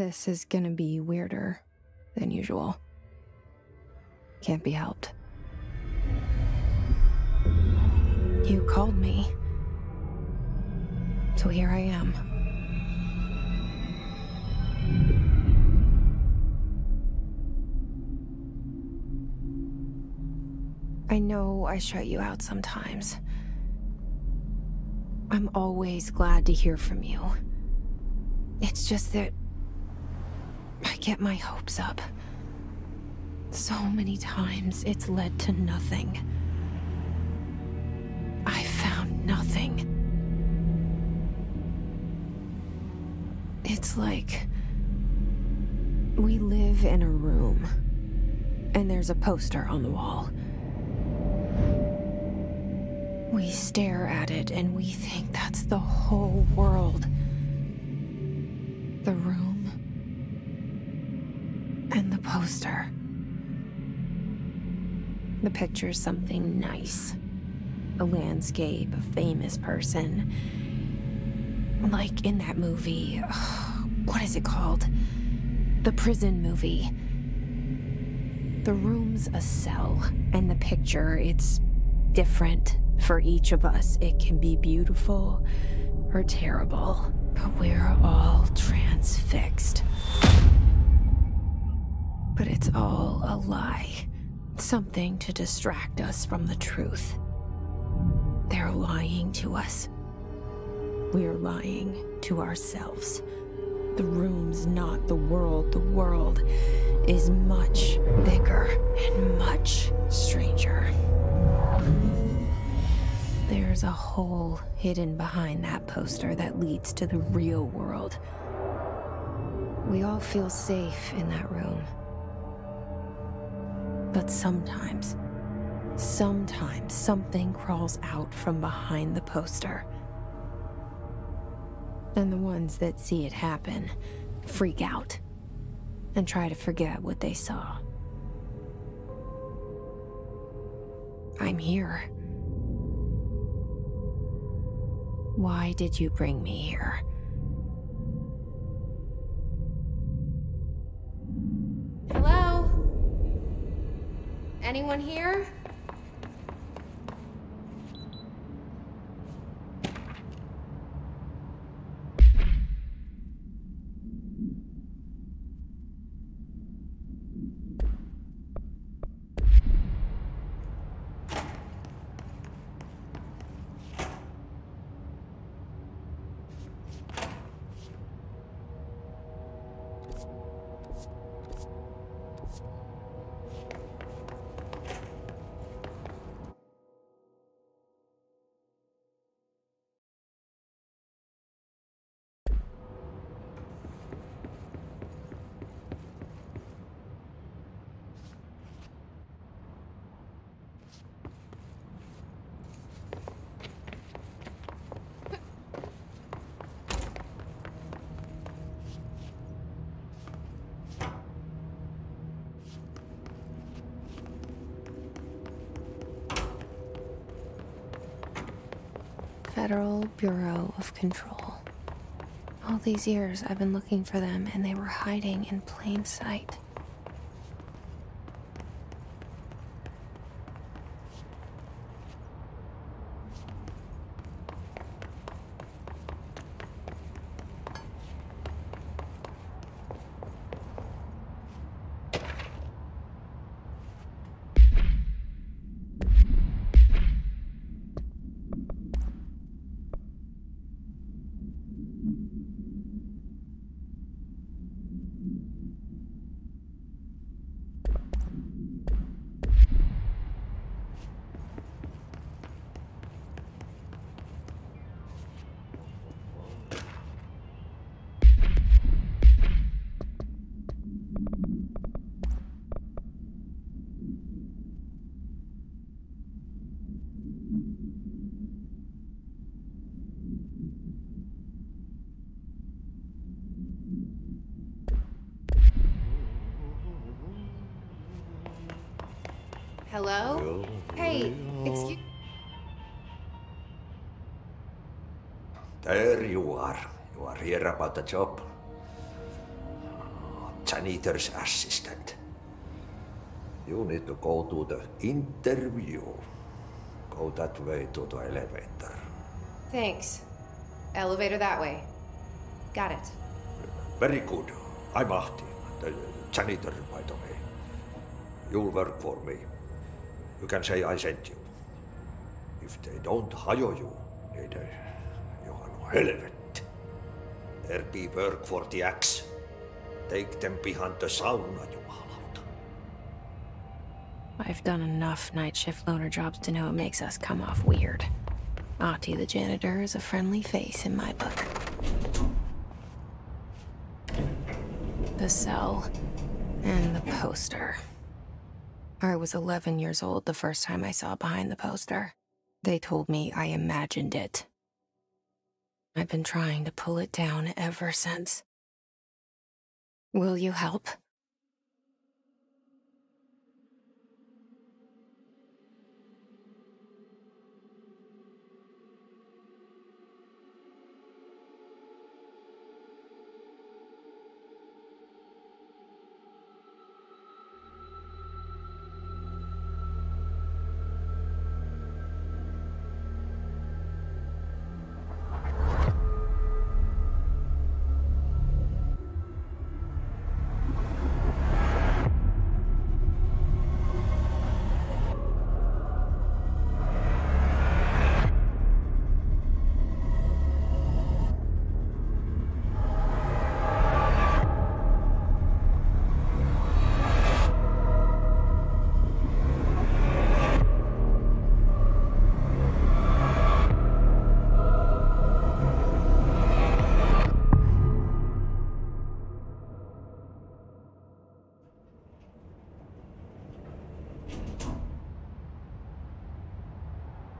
This is gonna be weirder than usual. Can't be helped. You called me. So here I am. I know I shut you out sometimes. I'm always glad to hear from you. It's just that get my hopes up. So many times it's led to nothing. I found nothing. It's like we live in a room, and there's a poster on the wall. We stare at it and we think that's the whole world. The picture's something nice. A landscape, a famous person. Like in that movie. What is it called? The prison movie. The room's a cell, and the picture, it's different for each of us. It can be beautiful or terrible, but we're all transfixed. But it's all a lie. Something to distract us from the truth. They're lying to us. We're lying to ourselves. The room's not the world. The world is much bigger and much stranger. There's a hole hidden behind that poster that leads to the real world. We all feel safe in that room. But sometimes, sometimes something crawls out from behind the poster. And the ones that see it happen freak out and try to forget what they saw. I'm here. Why did you bring me here? Hello? Anyone here? Federal Bureau of Control. All these years I've been looking for them and they were hiding in plain sight. There you are. You are here about the job. Oh, janitor's assistant. You need to go to the interview. Go that way to the elevator. Thanks. Elevator that way. Got it. Very good. I'm Ahti, the janitor, by the way. You'll work for me. You can say I sent you. If they don't hire you, Johan helvet. There be work for the axe. Take them behind the sauna, jumalauta. I've done enough night shift loner jobs to know it makes us come off weird. Ahti the janitor is a friendly face in my book. The cell. And the poster. I was 11 years old the first time I saw behind the poster. They told me I imagined it. I've been trying to pull it down ever since. Will you help?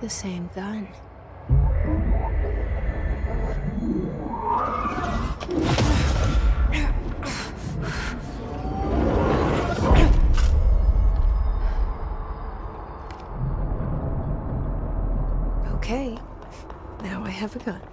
The same gun. forgot.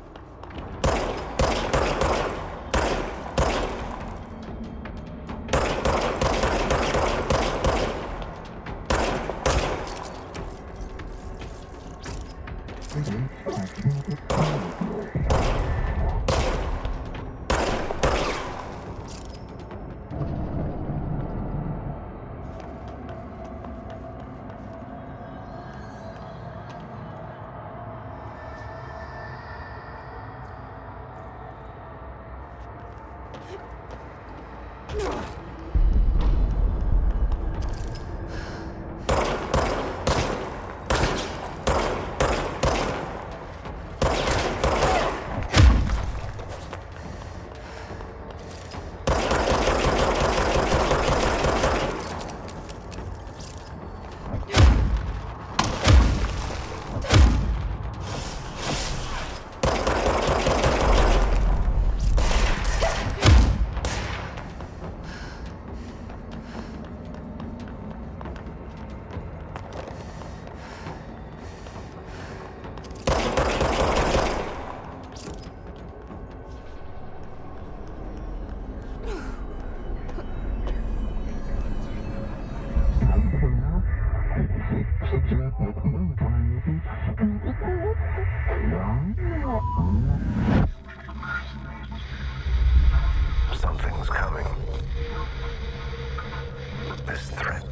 Something's coming. This threat.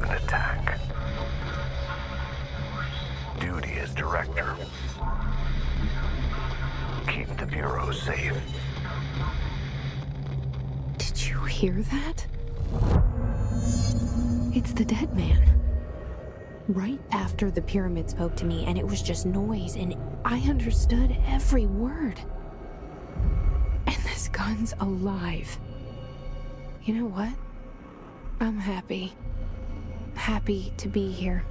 An attack. Duty as director. Keep the Bureau safe. Did you hear that? It's the dead man. Right after the pyramid spoke to me, and it was just noise, and I understood every word. Gun's alive. You know what? I'm happy. Happy to be here.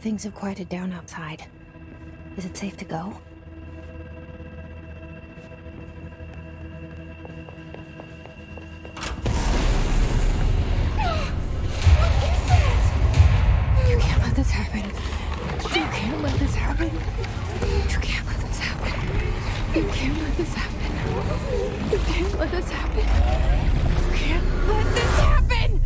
Things have quieted down outside. Is it safe to go? Can't let this happen. You can't let this happen. You can't let this happen.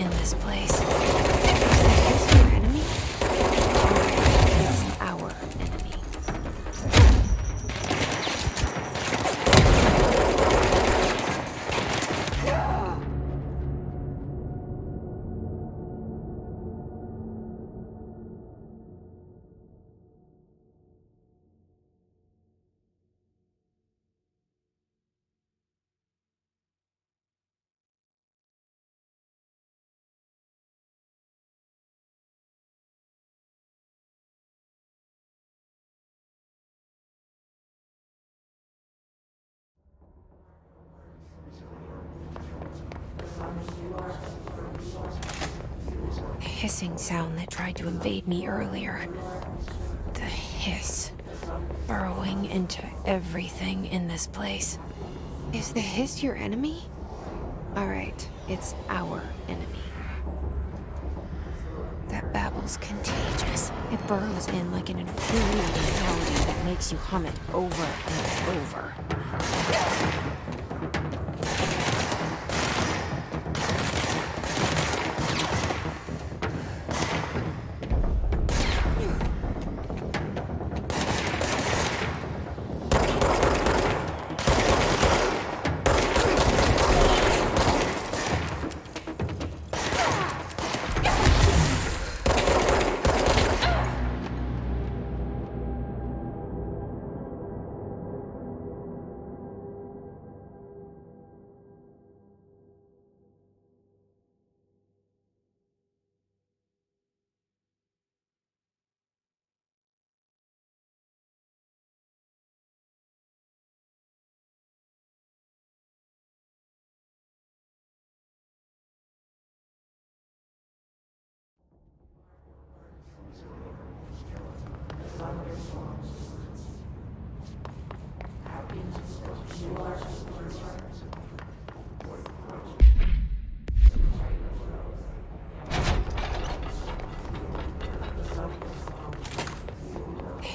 In this place. Is enemy? Hissing sound that tried to invade me earlier. The hiss. Burrowing into everything in this place. Is the hiss your enemy? Alright, it's our enemy. That babble's contagious. It burrows in like an infuriating melody that makes you hum it over and over.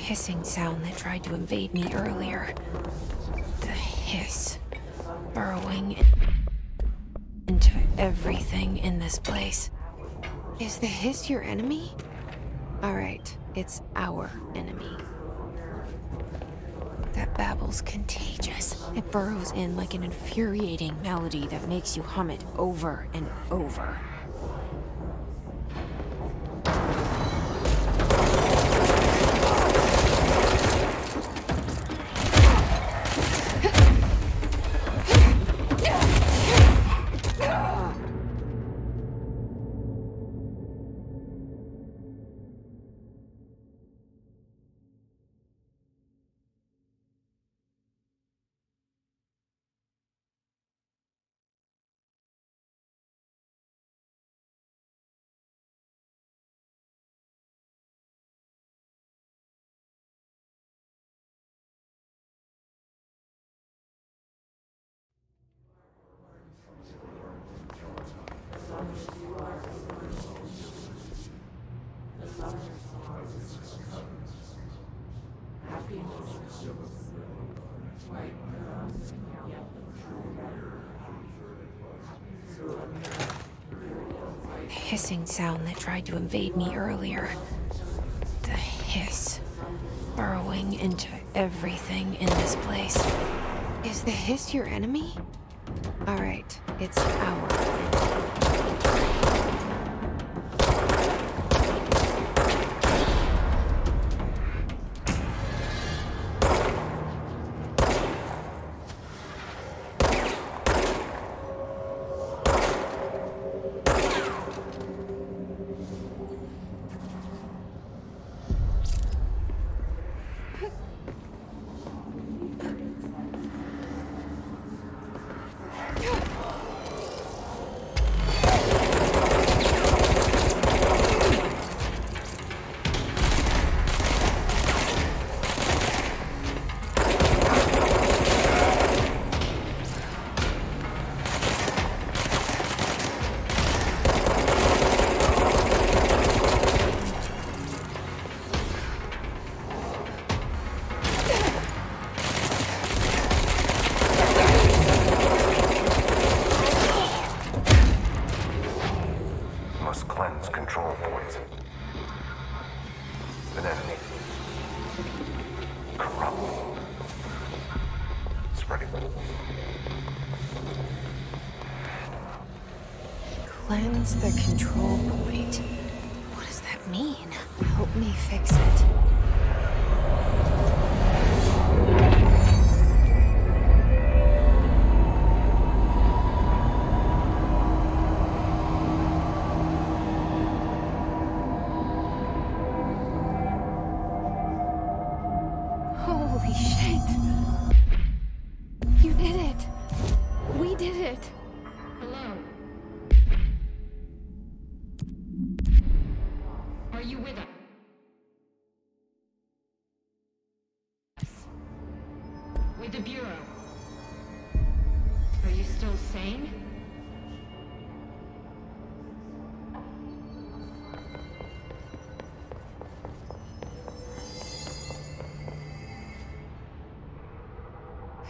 Hissing sound that tried to invade me earlier. The hiss. Burrowing into everything in this place. Is the hiss your enemy? Alright, it's our enemy. That babble's contagious. It burrows in like an infuriating melody that makes you hum it over and over. Hissing sound that tried to invade me earlier. The hiss. Burrowing into everything in this place. Is the hiss your enemy? Alright, it's our enemy. Cleanse the control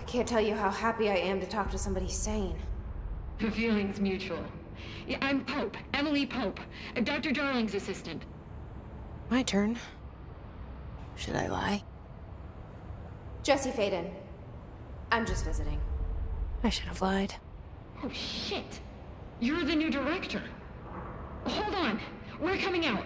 can't tell you how happy I am to talk to somebody sane. The feeling's mutual. Yeah, I'm Pope, Emily Pope, Dr. Darling's assistant. My turn. Should I lie? Jesse Faden. I'm just visiting. I should have lied. Oh, shit. You're the new director. Hold on. We're coming out.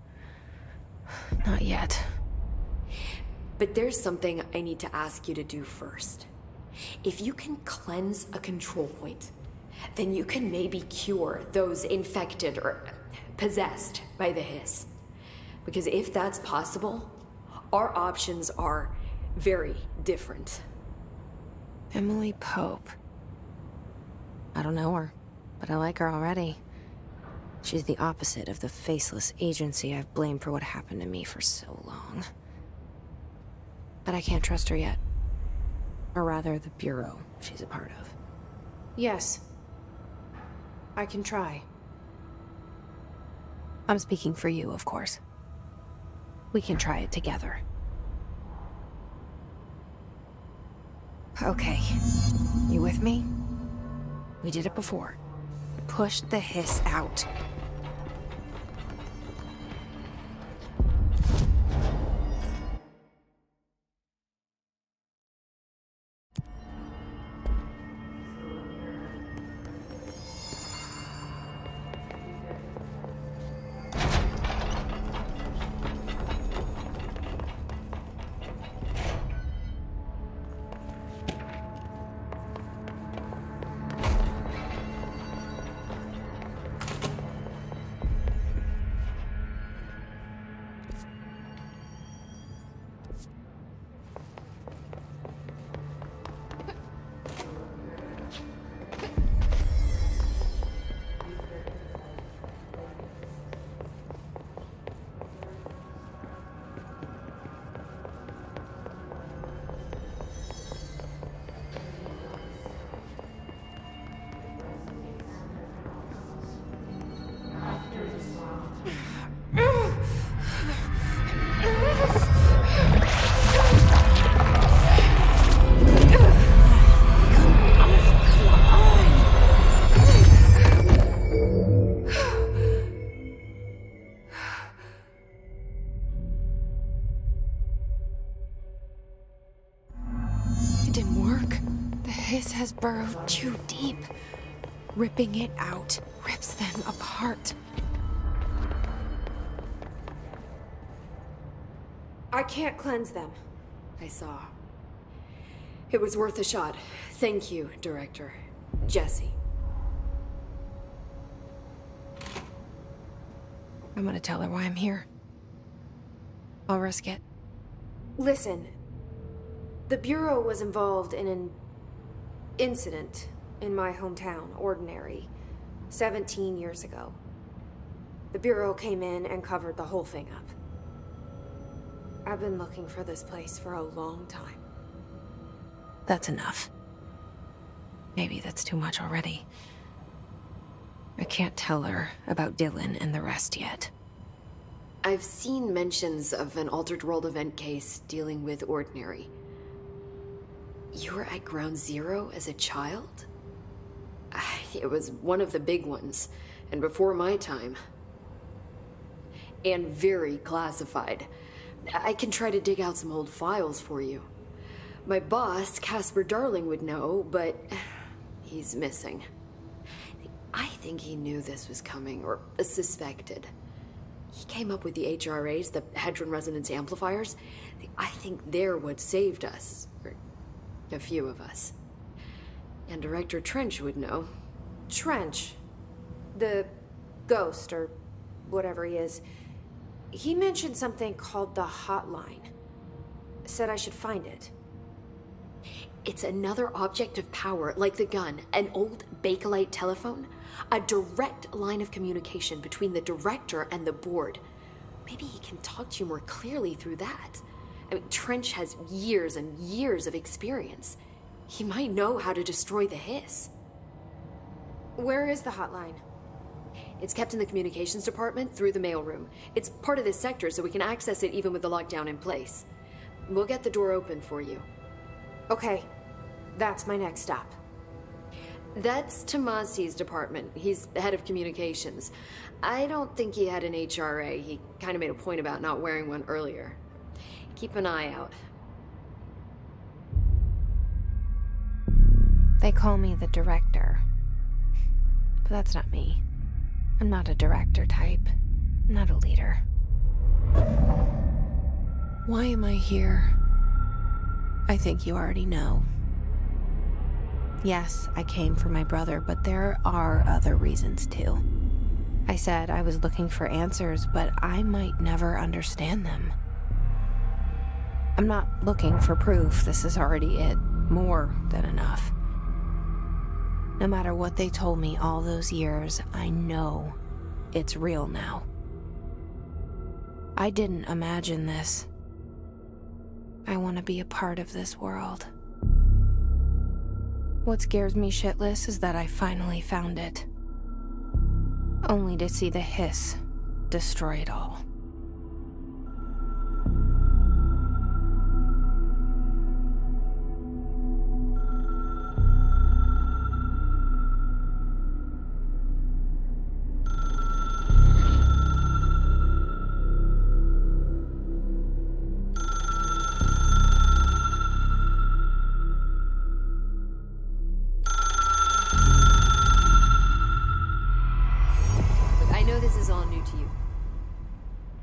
Not yet. But there's something I need to ask you to do first. If you can cleanse a control point, then you can maybe cure those infected or possessed by the hiss. Because if that's possible, our options are very different. Emily Pope. I don't know her, but I like her already. She's the opposite of the faceless agency I've blamed for what happened to me for so long. But I can't trust her yet. Or rather, the Bureau she's a part of. Yes. I can try. I'm speaking for you, of course. We can try it together. Okay. You with me? We did it before. Push the hiss out. Has burrowed too deep. Ripping it out rips them apart. I can't cleanse them. I saw. It was worth a shot. Thank you, Director. Jesse. I'm gonna tell her why I'm here. I'll risk it. Listen, the Bureau was involved in an incident in my hometown, Ordinary, 17 years ago. The Bureau came in and covered the whole thing up. I've been looking for this place for a long time. That's enough. Maybe that's too much already. I can't tell her about Dylan and the rest yet. I've seen mentions of an Altered World event case dealing with Ordinary. You were at Ground Zero as a child? It was one of the big ones, and before my time. And very classified. I can try to dig out some old files for you. My boss, Casper Darling, would know, but he's missing. I think he knew this was coming, or suspected. He came up with the HRAs, the Hedron Resonance Amplifiers. I think they're what saved us. A few of us. And Director Trench would know. Trench, the ghost, or whatever he is, he mentioned something called the Hotline. Said I should find it. It's another object of power, like the gun, an old Bakelite telephone. A direct line of communication between the director and the board. Maybe he can talk to you more clearly through that. I mean, Trench has years and years of experience. He might know how to destroy the hiss. Where is the hotline? It's kept in the communications department through the mailroom. It's part of this sector, so we can access it even with the lockdown in place. We'll get the door open for you. Okay, that's my next stop. That's Tommasi's department. He's head of communications. I don't think he had an HRA. He kind of made a point about not wearing one earlier. Keep an eye out. They call me the director. But that's not me. I'm not a director type. I'm not a leader. Why am I here? I think you already know. Yes, I came for my brother, but there are other reasons too. I said I was looking for answers, but I might never understand them. I'm not looking for proof. This is already it. More than enough. No matter what they told me all those years, I know it's real now. I didn't imagine this. I want to be a part of this world. What scares me shitless is that I finally found it. Only to see the hiss destroy it all.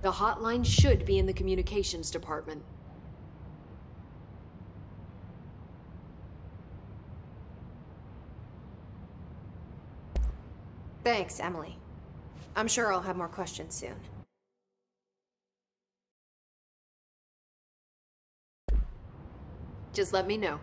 The hotline should be in the communications department. Thanks, Emily. I'm sure I'll have more questions soon. Just let me know.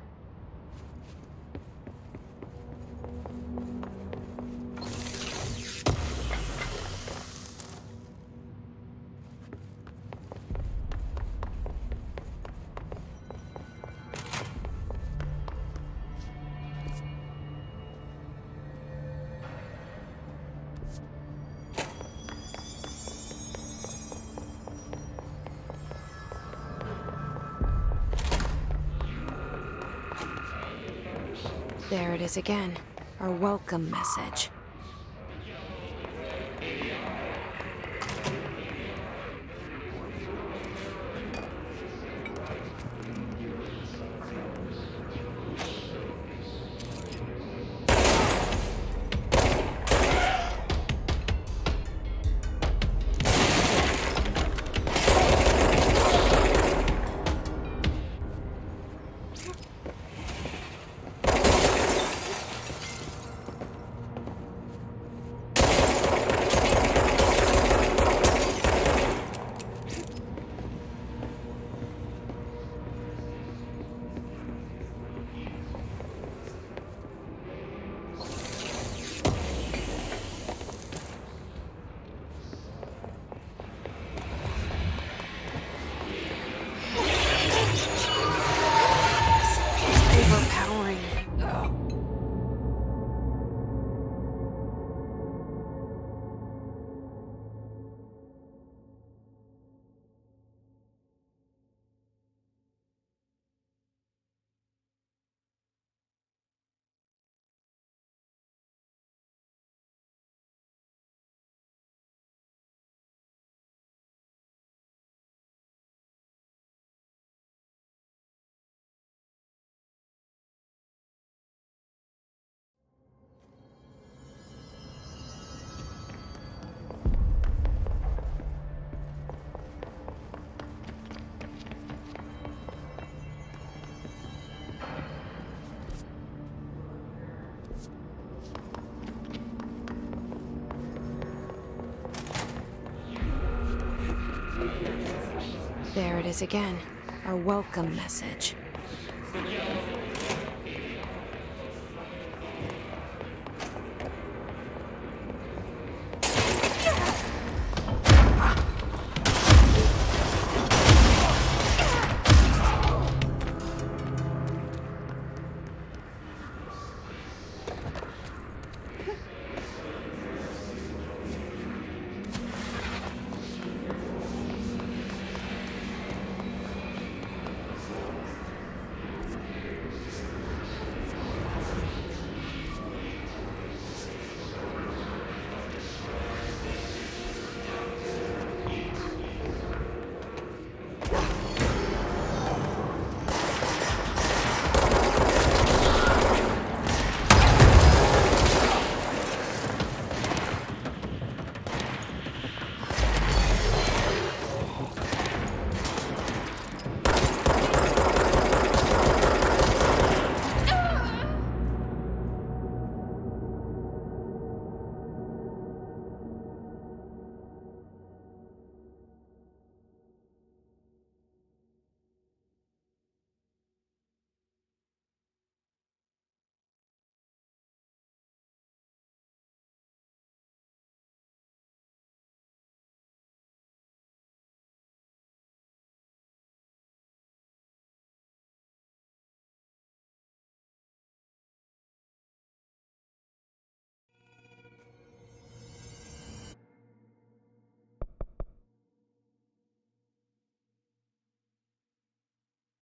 Is again. Our welcome message. There it is again. Our welcome message.